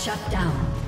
Shut down.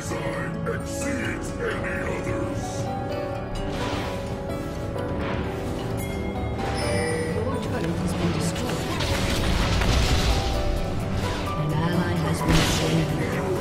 design exceeds any others. Your turret has been destroyed. An ally has been slain.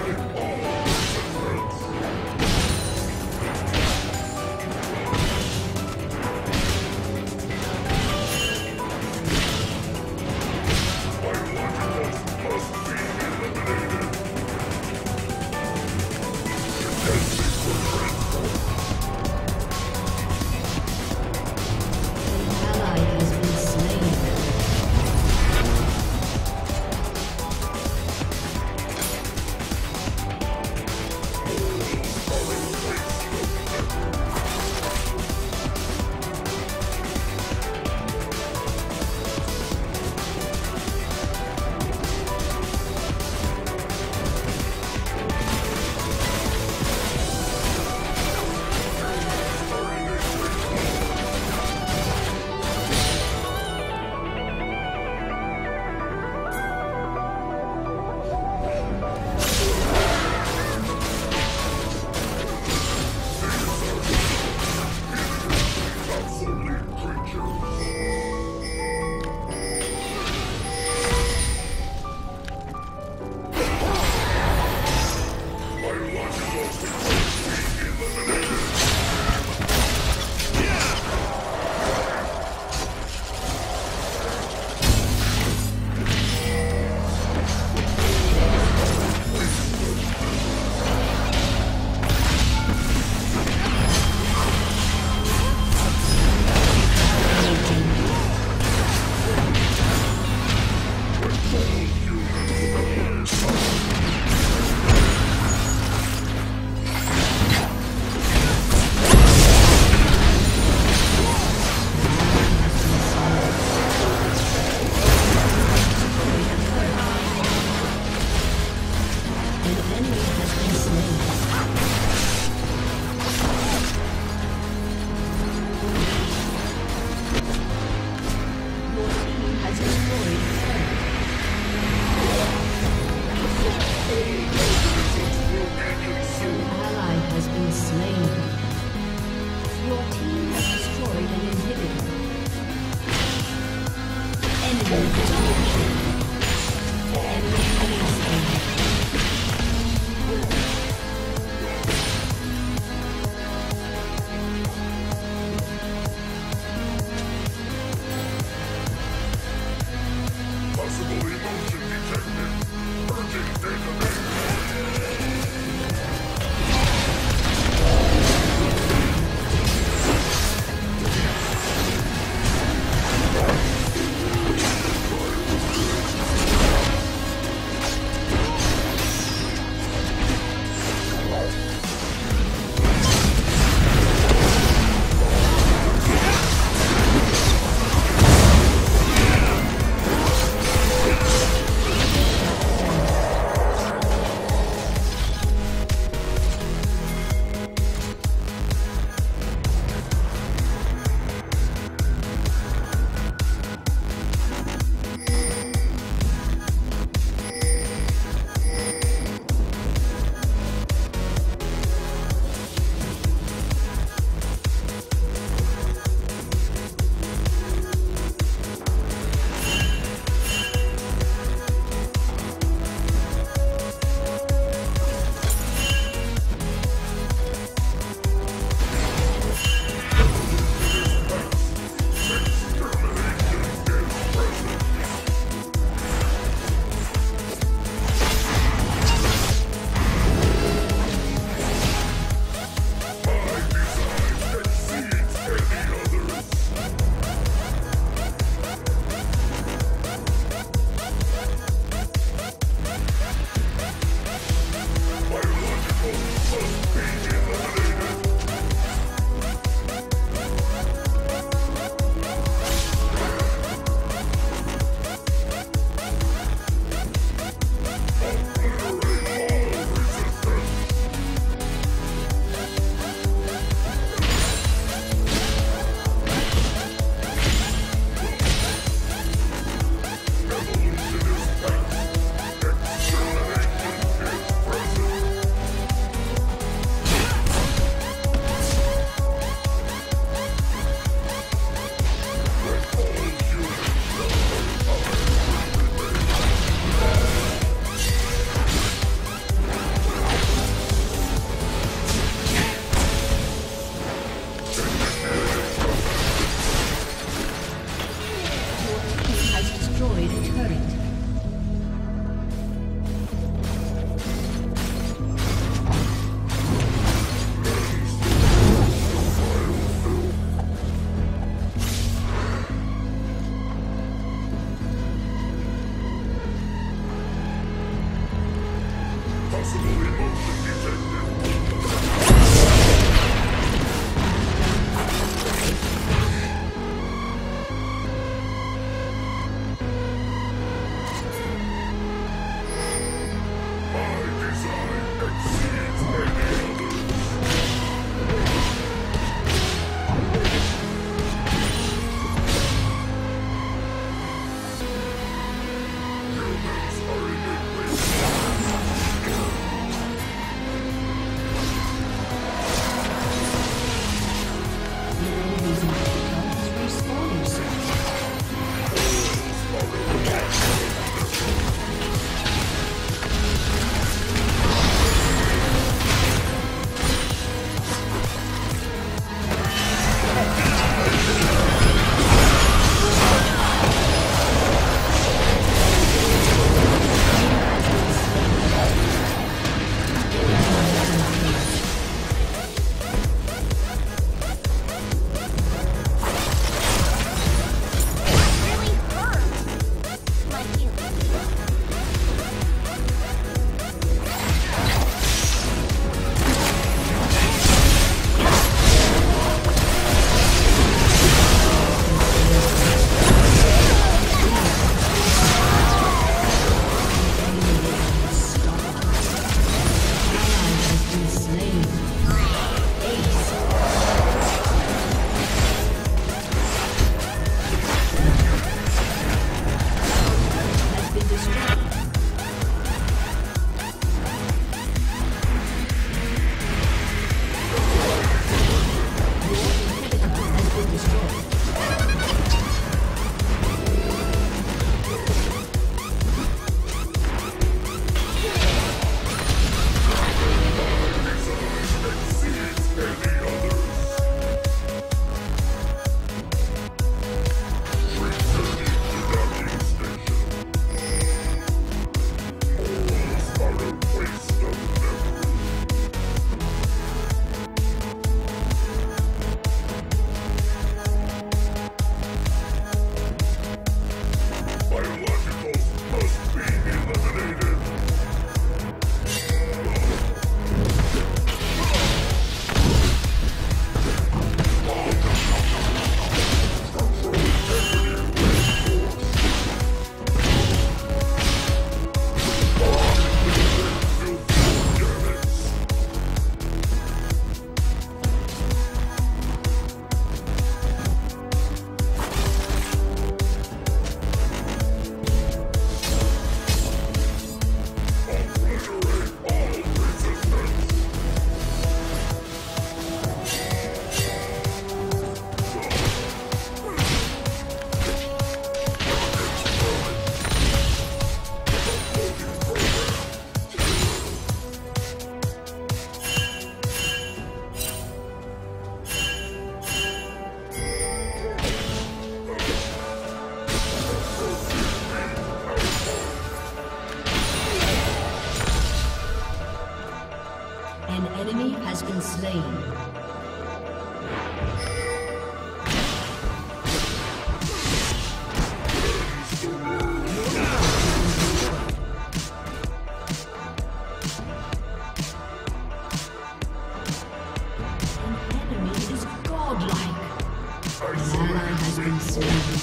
Ally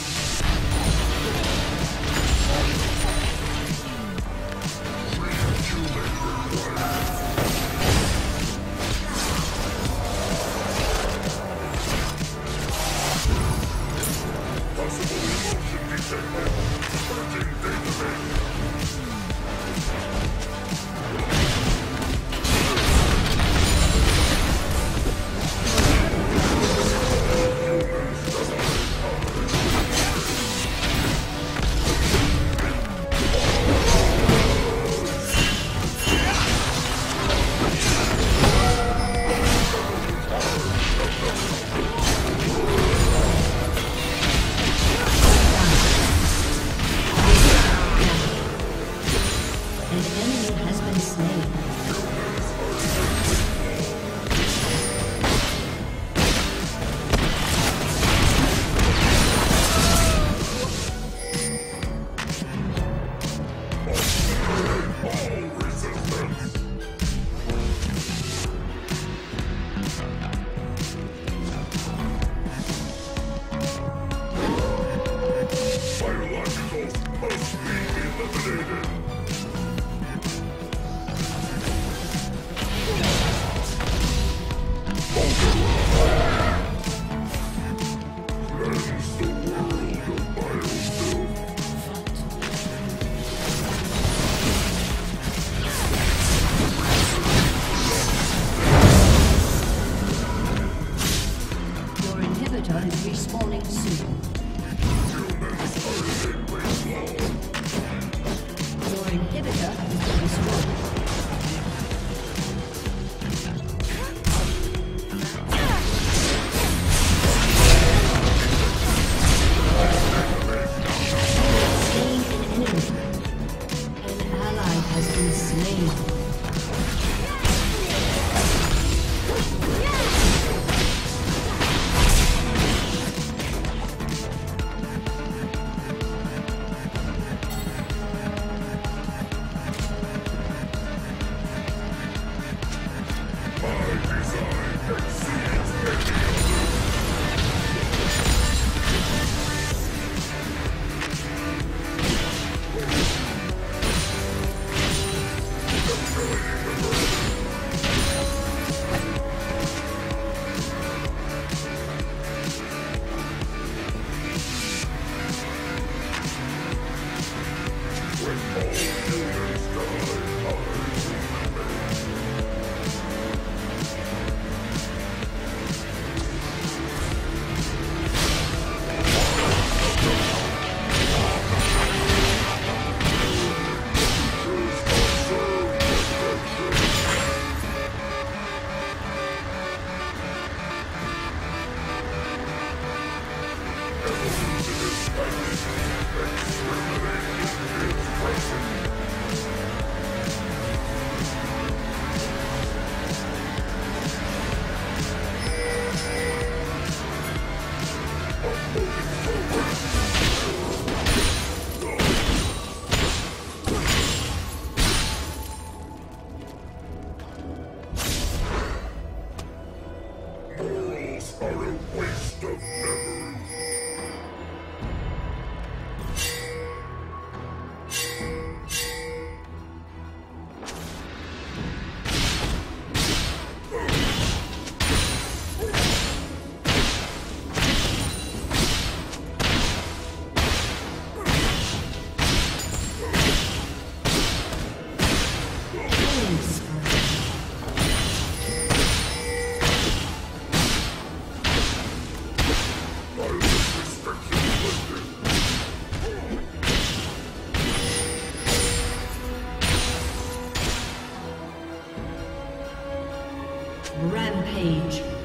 Rampage.